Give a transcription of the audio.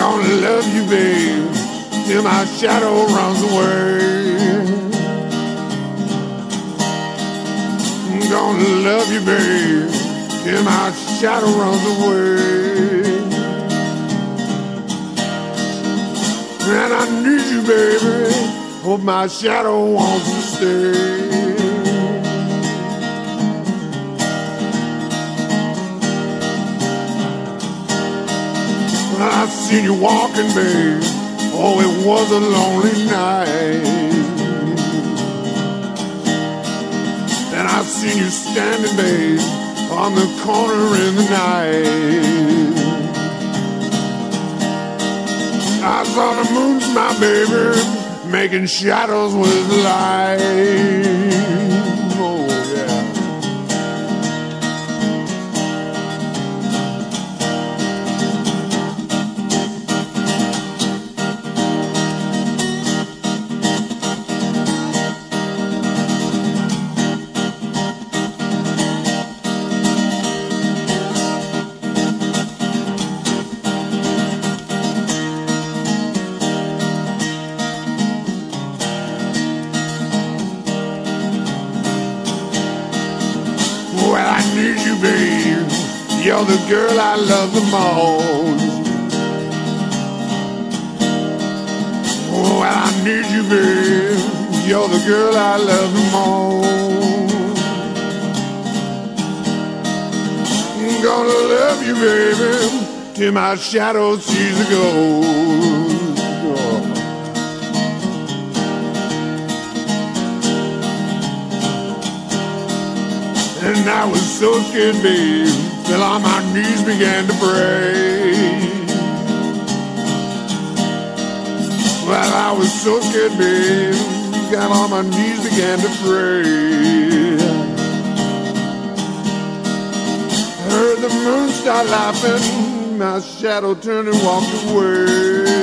gonna love you, babe, till my shadow runs away. I'm gonna love you, babe, till my shadow runs away. And I need you, baby, hope my shadow wants to stay. I seen you walking, babe. Oh, it was a lonely night. And I seen you standing, babe, on the corner in the night. I saw the moon, my baby, making shadows with light. Need you, babe. You're the girl I love the most. Oh, well, I need you, babe. You're the girl I love the most. I'm gonna love you, baby, till my shadow sees the ghost. And I was so scared, babe, till on my knees began to pray. Well, I was so scared, babe, got on my knees, began to pray. Heard the moon start laughing, my shadow turned and walked away.